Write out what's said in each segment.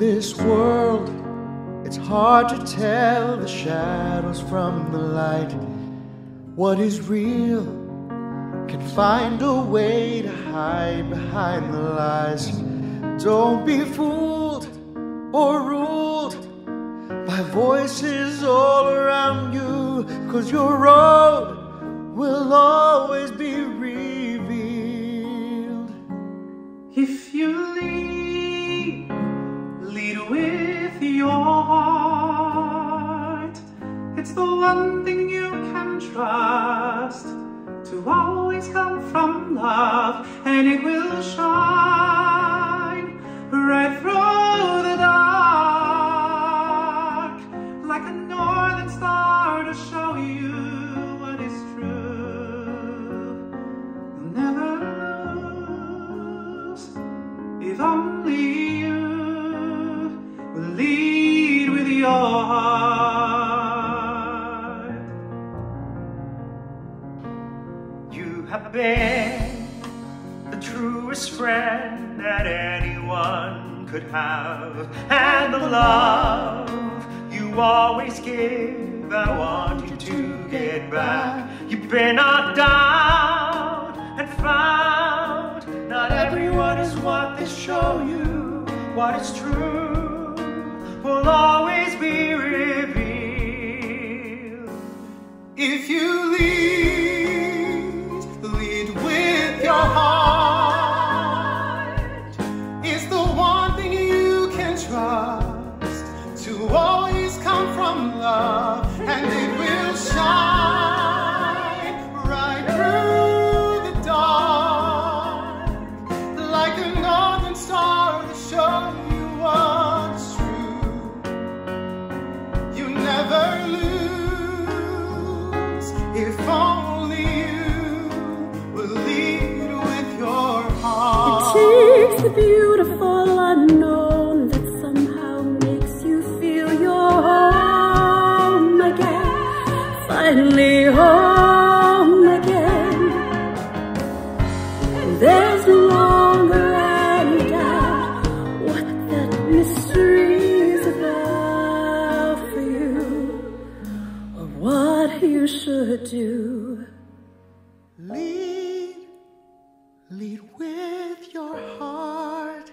this world, it's hard to tell the shadows from the light. What is real can find a way to hide behind the lies. Don't be fooled or ruled by voices all around you, cause your road will always one thing you can trust to always come from love, have been the truest friend that anyone could have, and the love you always give, I want you to get back. You've been knocked down and found. Not everyone is what they show you. What is true there's no longer any doubt what that mystery is about for you or what you should do. Lead, lead with your heart.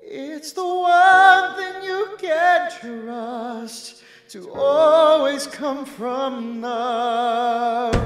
It's the one thing you can trust to always come from love.